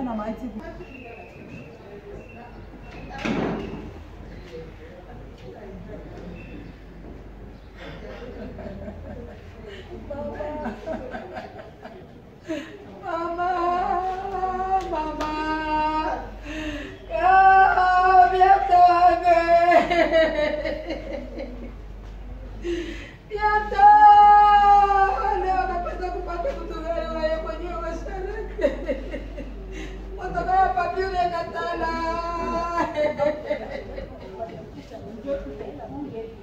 Linda na Night. Mamá, mamá, oh, minha torre, minha torre. ね。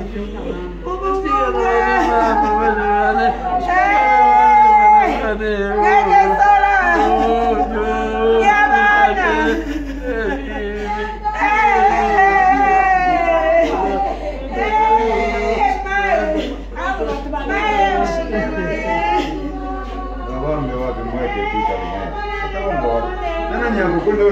tutaweka tena yule ya yule. Wawambe wapi mweke tu pale. Utaomba wapi? Tena nyango kule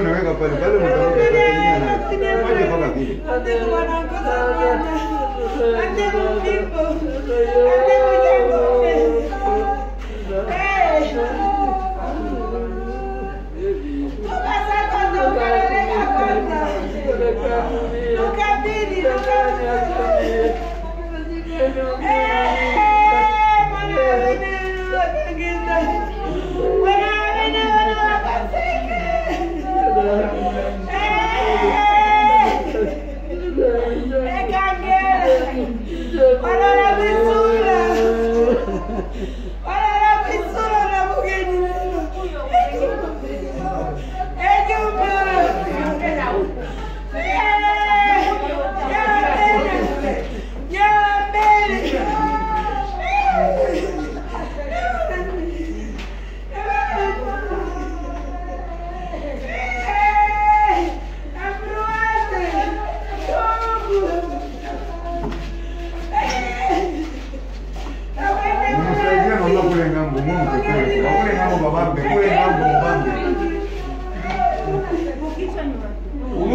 mungu kule, wakule nao babambe, kule nao babambe.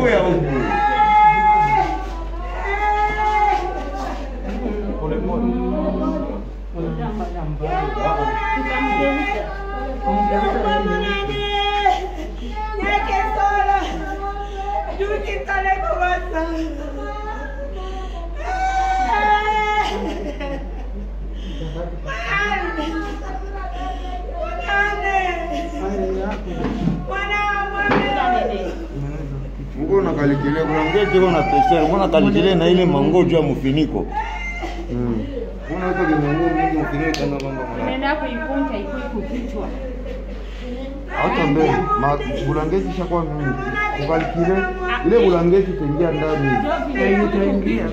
Uwe ya ugu. Ah! mko na kalikile kunaongea kile na pesa mbona kalikile na ile mango juu ya mfiniko mm. mbona hata kimango mingi mfiniko tena mambo unaenda kuikunja ikuiku kichwa hata mbele ma bulangeti shakuwa mingi. Kukalikile ile bulangeti kuingia ndani. Itaingia.